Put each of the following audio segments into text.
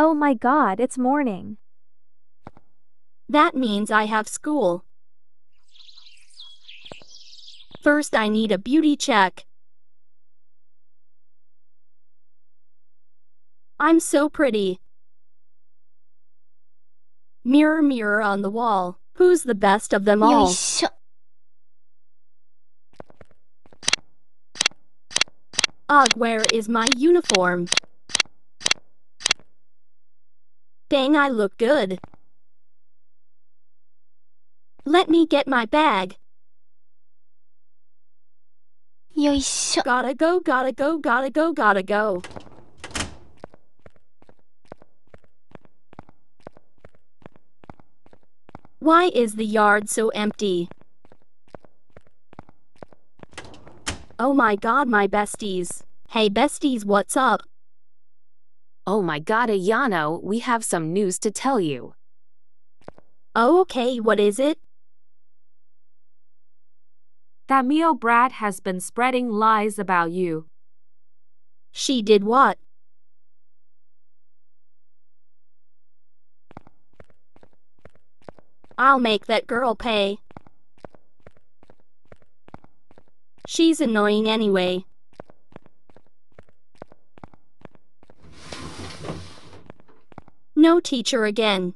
Oh my god, it's morning. That means I have school. First I need a beauty check. I'm so pretty. Mirror, mirror on the wall, who's the best of them all? Ugh, where is my uniform? Dang, I look good. Let me get my bag. Yoisho. Gotta go, gotta go, gotta go, gotta go. Why is the yard so empty? Oh my god, my besties. Hey besties, what's up? Oh my god, Ayano, we have some news to tell you. Oh, okay, what is it? That Mio brat has been spreading lies about you. She did what? I'll make that girl pay. She's annoying anyway. No teacher again.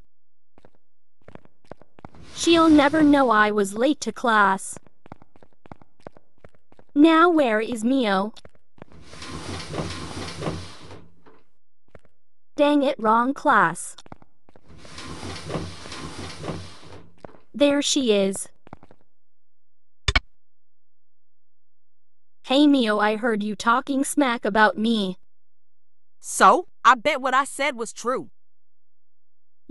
She'll never know I was late to class. Now where is Mio? Dang it, wrong class. There she is. Hey Mio, I heard you talking smack about me. So, I bet what I said was true.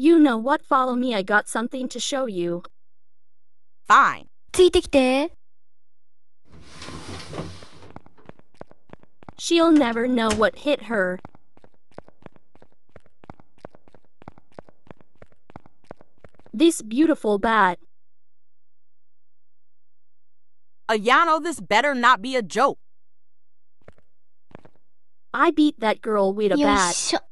You know what? Follow me, I got something to show you. Fine. ついてきて。 She'll never know what hit her. This beautiful bat. Ayano, this better not be a joke. I beat that girl with a よい bat.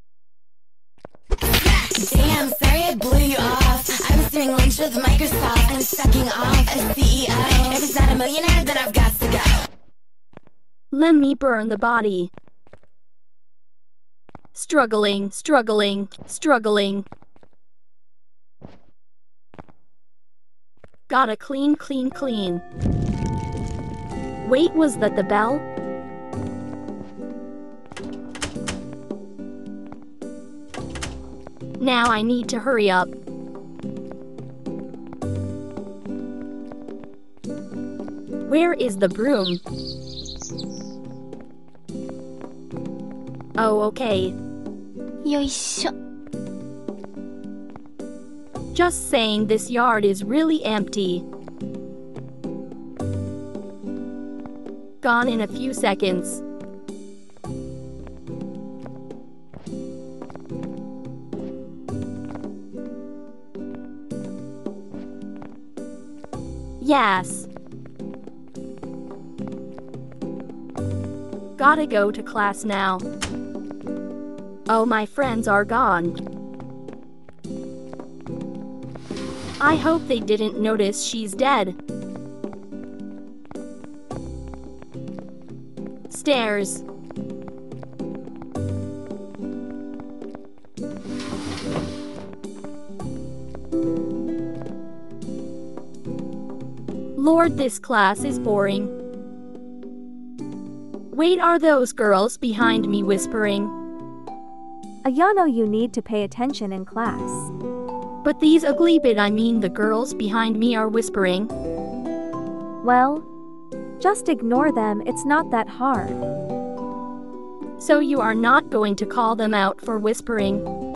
Damn, sorry I blew you off. I was doing lunch with Microsoft. I'm sucking off as CEO. If it's not a millionaire, then I've got to go. Let me burn the body. Struggling, struggling, struggling. Gotta clean, clean, clean. Wait, was that the bell? Now I need to hurry up. Where is the broom? Oh, okay. Yoisho. Just saying this yard is really empty. Gone in a few seconds. Yes. Gotta go to class now. Oh, my friends are gone. I hope they didn't notice she's dead. Stairs. Lord, this class is boring. Wait, are those girls behind me whispering? Ayano, you need to pay attention in class. But these ugly bit, I mean the girls behind me are whispering. Well, just ignore them, it's not that hard. So you are not going to call them out for whispering.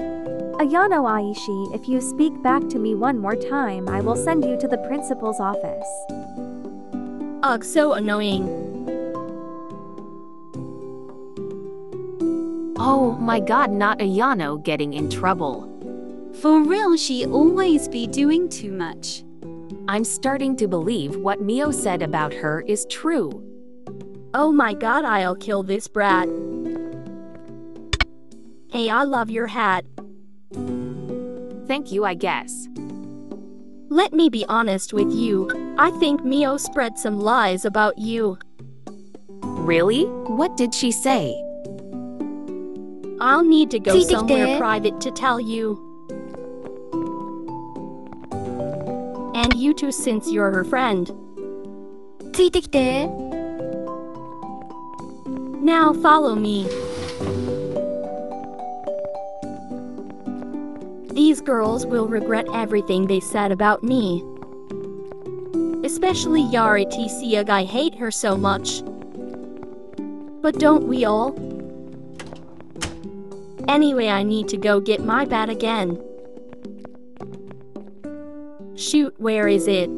Ayano Aishi, if you speak back to me one more time, I will send you to the principal's office. Ugh, so annoying. Oh my god, not Ayano getting in trouble. For real, she always be doing too much. I'm starting to believe what Mio said about her is true. Oh my god, I'll kill this brat. Hey, I love your hat thank you, I guess. Let me be honest with you, I think Mio spread some lies about you. Really? What did she say? I'll need to go somewhere private to tell you. And you too since you're her friend. Now follow me. These girls will regret everything they said about me. Especially Yari Tisiag, I hate her so much. But don't we all? Anyway, I need to go get my bat again. Shoot, where is it?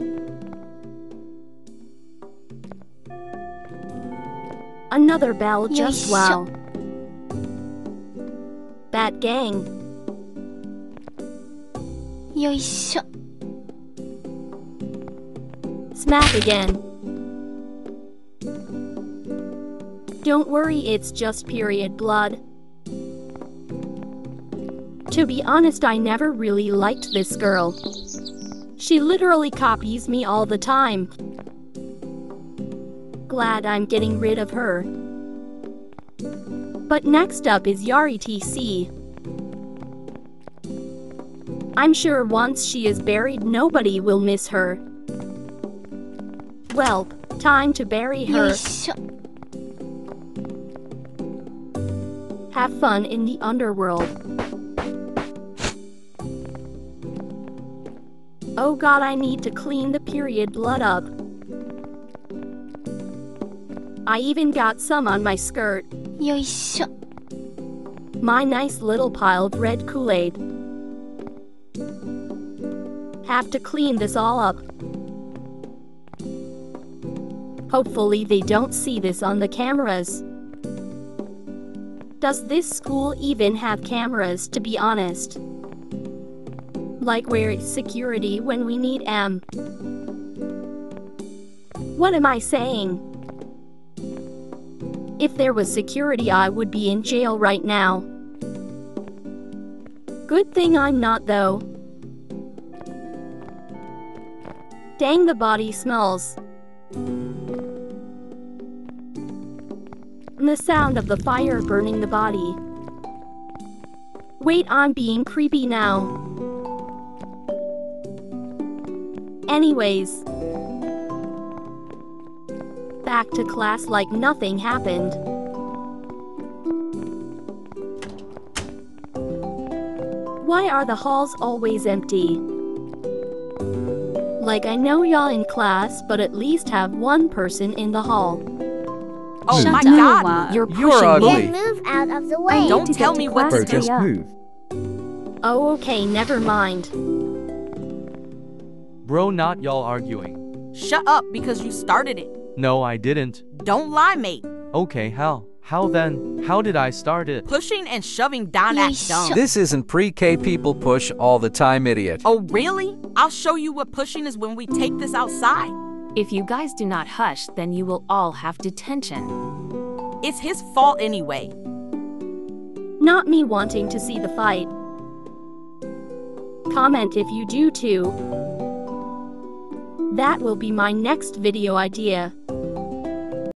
Another bell, just wow. Bat gang. よいしょ Smack again. Don't worry, it's just period blood. To be honest, I never really liked this girl. She literally copies me all the time. Glad I'm getting rid of her. But next up is Yari TC. I'm sure once she is buried nobody will miss her. Well, time to bury her. Have fun in the underworld. Oh god, I need to clean the period blood up. I even got some on my skirt. My nice little pile of red Kool-Aid. Have to clean this all up. Hopefully, they don't see this on the cameras. Does this school even have cameras, to be honest? Like, where is security when we need M? What am I saying? If there was security, I would be in jail right now. Good thing I'm not, though. Dang, the body smells. And the sound of the fire burning the body. Wait, I'm being creepy now. Anyways, back to class like nothing happened. Why are the halls always empty? Like, I know y'all in class, but at least have one person in the hall. Oh Shut my up. god. You're You're pushing ugly. me. move out of the I Don't tell me what class, to Bro, just move. Oh, okay, never mind. Bro, not y'all arguing. Shut up because you started it. No, I didn't. Don't lie, mate. Okay, how? How then? How did I start it? Pushing and shoving down at Yoisho. dumb. This isn't pre-K people push all the time, idiot. Oh, really? I'll show you what pushing is when we take this outside. If you guys do not hush, then you will all have detention. It's his fault anyway. Not me wanting to see the fight. Comment if you do too. That will be my next video idea.